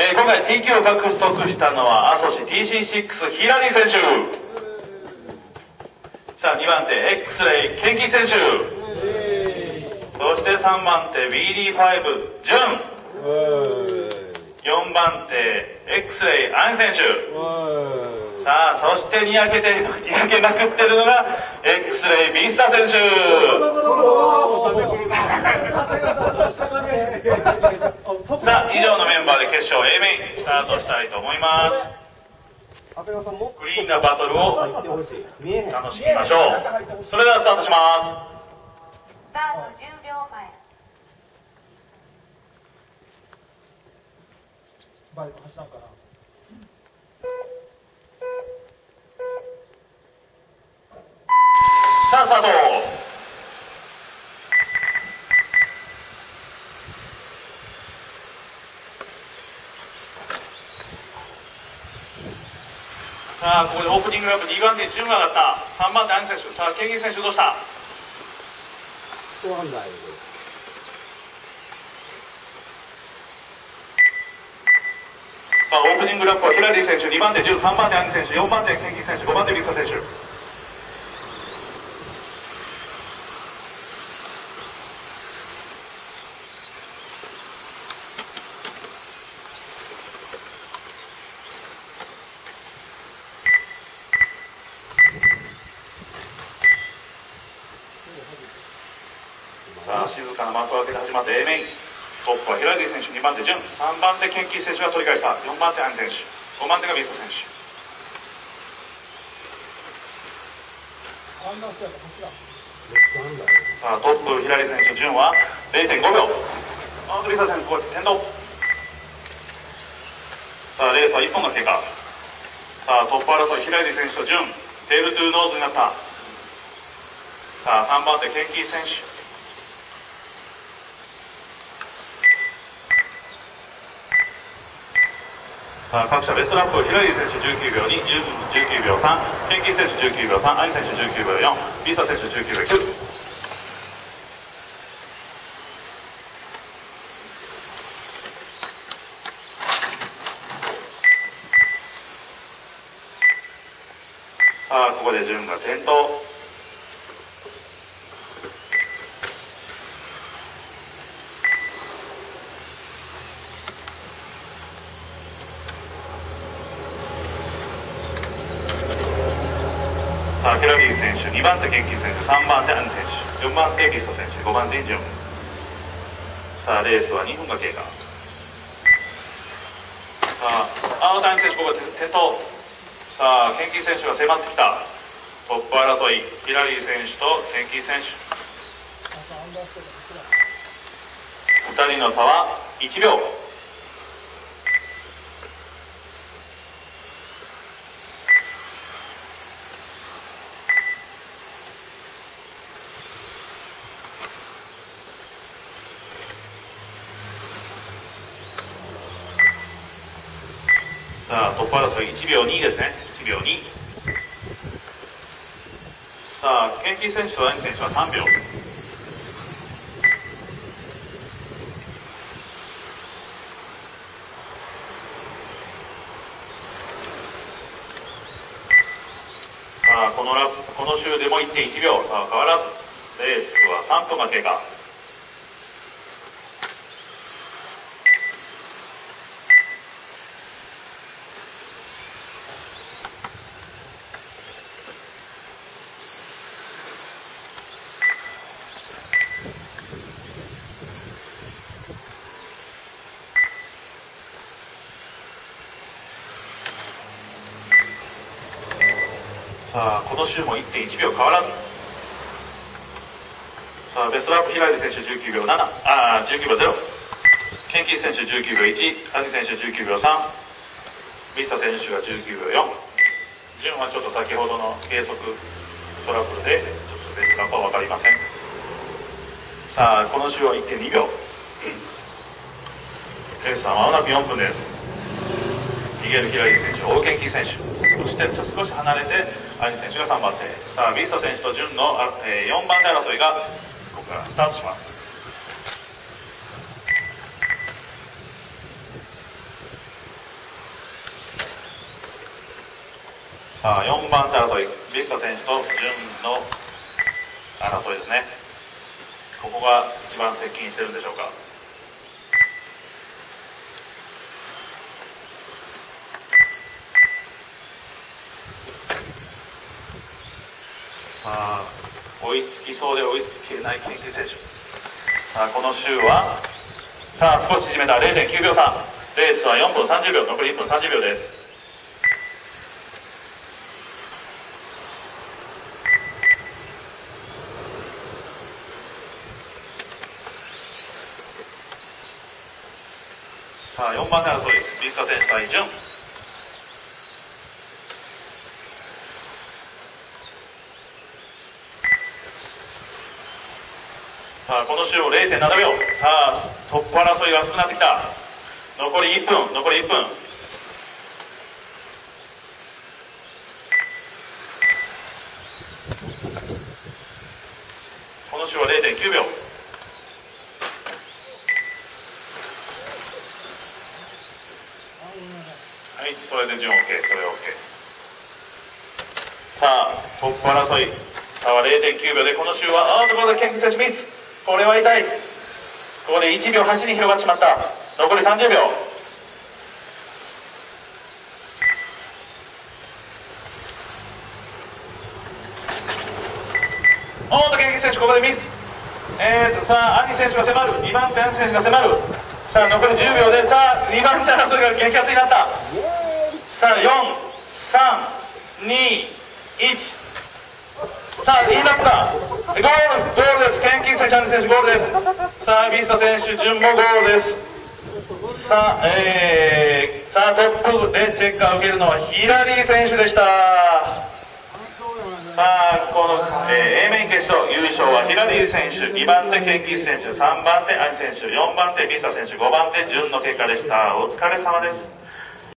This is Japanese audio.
えー、今回 TQ を獲得したのは阿蘇市 TC6 ヒラリー選手。さあ2番手 X レイケンキ選手。そして3番手 BD5 ジュン。4番手 X レイアン選手。さあそしてにやけてにやけまくってるのが X レイビースター選手。さあ以上のメンバーで決勝 A メインスタートしたいと思います。クリーンなバトルを楽しみましょう。それではスタートします。スタート10秒前。バイク走らんかなさあスタートさあここでオープニングラップ2番手順が上がった。3番手アニ選手。さあケンギ選手どうした？分かんないさあオープニングラップはヒラリー選手2番手13番手アニ選手4番手ケンギ選手5番手ビッサ選手。始まって A メイン。トップは平泉選手2番手順3番手ケンキー選手が取り返した。4番手アン選手5番手がビート選手。さあトップ左選手、順は0.5秒。あビート選手ここ先頭さあレースは1本が経過。さあトップ争い左選手と順テールトゥーノーズになった。さあ3番手ケンキー選手。各社ベストラップヒラリー選手19秒2、19秒3、ケンキー選手19秒3、アイ選手19秒4、ビーサ選手19秒9。さあここで順が転倒ケラビー選手2番手元気選手3番手アン選手4番手ビスト選手5番手インジュンさあレースは2分が経過。さあ青谷選手ここで転倒さあケンキ選手が迫ってきた。トップ争いヒラリー選手とケンキ選手。2人の差は1秒。さあ突破争い1秒2ですね。1秒2さあケンティ選手とアニ選手は3秒。さあこのラこの週でも1.1秒。さあ変わらず。レースは3分が経過さあこの週も1.1秒変わらず。さあベストラップ平井選手19秒7ああ19秒0ケンキー選手19秒1カジ選手19秒3ミスタ選手が19秒4順はちょっと先ほどの計測トラブルでちょっとベストラップは分かりません。さあこの週は1.2秒。レースはまもなく4分です。逃げる平井選手大ケンキー選手。そして少し離れて相選手が3番手さあビースト選手と順の、えー、4番手争いがここからスタートします。さあ4番手争いビースト選手と順の争いですね。ここが一番接近してるんでしょうか。あ追いつきそうで追いつけない研究選手。さあこの週はさあ少し縮めた。0.9秒差。レースは4分30秒。残り1分30秒です。さあ4番手争い。ビスタ選手対順さあこの週も0.7秒。さあトップ争いが熱くなってきた。残り1分残り1分。この週は0.9秒。はいそれで順 OK それ OK さあトップ争い。差は0.9秒でこの週はああところで研究選手ミス。これは痛い。ここで1秒8に広がってしまった。残り30秒。おっと研究選手ここでミス。えーとさあ兄選手が迫る。2番手兄選手が迫る。さあ残り10秒でさあ2番手争いが激アツになった。さあ432 1さあ、いいラップだ。ゴール、ゴールです。ケン選手、ゴールです。さあ、ビースタ選手、順もゴールです。さあ、えー、さあ、トップでチェックを受けるのはヒラリー選手でした。さあ、この、えー、A 面決勝、優勝はヒラリー選手、2番手ケンキン選手、3番手アニ選手、4番手ビースタ選手、5番手順の結果でした。お疲れ様です。